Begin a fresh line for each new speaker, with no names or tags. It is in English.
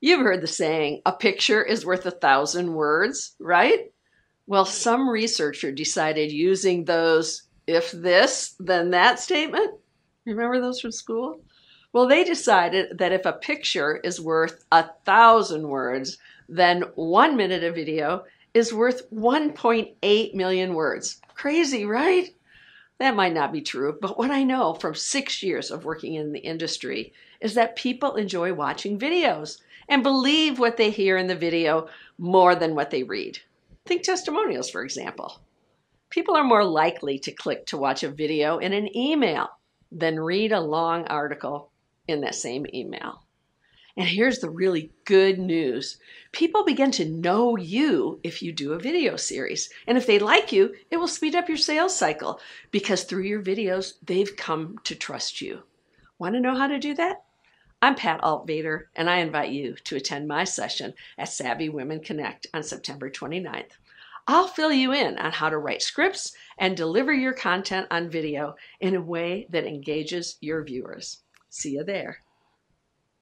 You've heard the saying, a picture is worth a thousand words, right? Well, some researcher decided using those if this, then that statement. Remember those from school? Well, they decided that if a picture is worth a thousand words, then one minute of video is worth 1.8 million words. Crazy, right? That might not be true, but what I know from six years of working in the industry is that people enjoy watching videos and believe what they hear in the video more than what they read. Think testimonials, for example. People are more likely to click to watch a video in an email than read a long article in that same email. And here's the really good news people begin to know you if you do a video series. And if they like you, it will speed up your sales cycle because through your videos, they've come to trust you. Want to know how to do that? I'm Pat Altvater, and I invite you to attend my session at Savvy Women Connect on September 29th. I'll fill you in on how to write scripts and deliver your content on video in a way that engages your viewers. See you there.